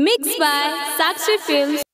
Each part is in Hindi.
Mixed by Sakshi Films.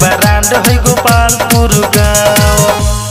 बरांड है गोपालपुर गाँव।